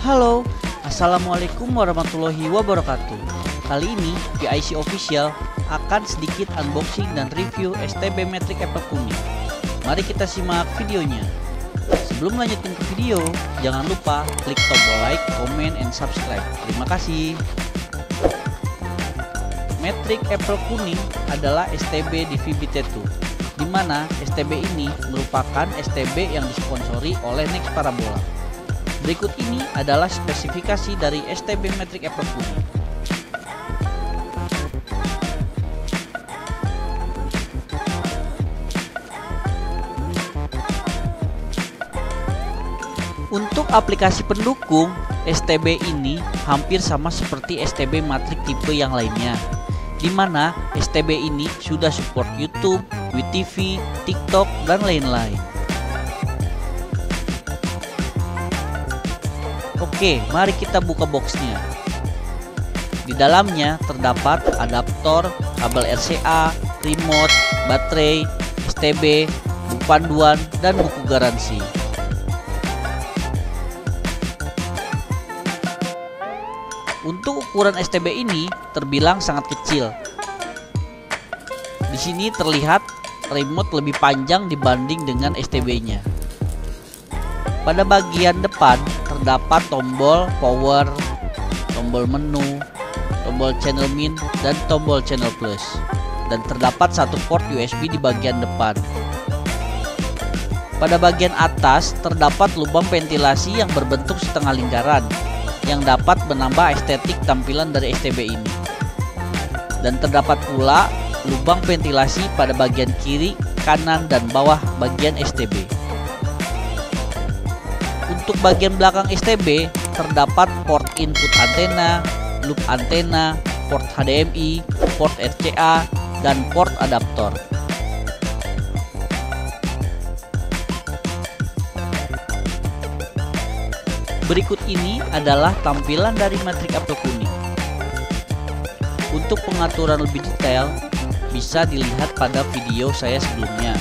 Halo, Assalamualaikum warahmatullahi wabarakatuh. Kali ini PIC Official akan sedikit unboxing dan review STB Matrix Apple kuning. Mari kita simak videonya. Sebelum lanjutin ke video, jangan lupa klik tombol like, comment, and subscribe. Terima kasih. Matrix Apple kuning adalah STB di VBT2 di mana STB ini merupakan STB yang disponsori oleh Next Parabola. Berikut ini adalah spesifikasi dari STB Matrix Apple kuning. Untuk aplikasi pendukung, STB ini hampir sama seperti STB Matrix tipe yang lainnya, di mana STB ini sudah support YouTube, WeTV, TikTok, dan lain-lain. Oke, mari kita buka boxnya. Di dalamnya terdapat adaptor, kabel RCA, remote, baterai, STB, buku panduan, dan buku garansi. Untuk ukuran STB ini terbilang sangat kecil. Di sini terlihat remote lebih panjang dibanding dengan STB-nya. Pada bagian depan terdapat tombol power, tombol menu, tombol channel min, dan tombol channel plus. Dan terdapat satu port USB di bagian depan. Pada bagian atas terdapat lubang ventilasi yang berbentuk setengah lingkaran yang dapat menambah estetik tampilan dari STB ini. Dan terdapat pula lubang ventilasi pada bagian kiri, kanan, dan bawah bagian STB. Untuk bagian belakang STB terdapat port input antena, loop antena, port HDMI, port RCA, dan port adaptor. Berikut ini adalah tampilan dari matriks apel kuning. Untuk pengaturan lebih detail, bisa dilihat pada video saya sebelumnya,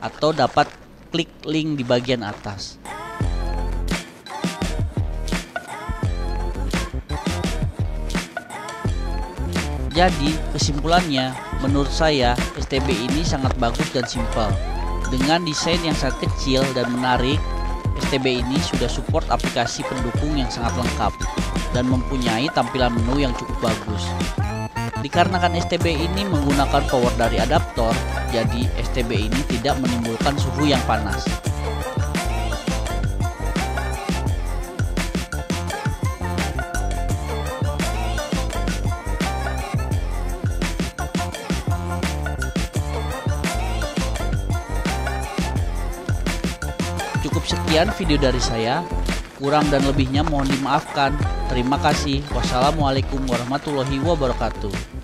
atau dapat klik link di bagian atas. Jadi, kesimpulannya, menurut saya STB ini sangat bagus dan simpel. Dengan desain yang sangat kecil dan menarik, STB ini sudah support aplikasi pendukung yang sangat lengkap dan mempunyai tampilan menu yang cukup bagus. Dikarenakan STB ini menggunakan power dari adaptor, jadi STB ini tidak menimbulkan suhu yang panas. Cukup sekian video dari saya. Kurang dan lebihnya mohon dimaafkan. Terima kasih. Wassalamualaikum warahmatullahi wabarakatuh.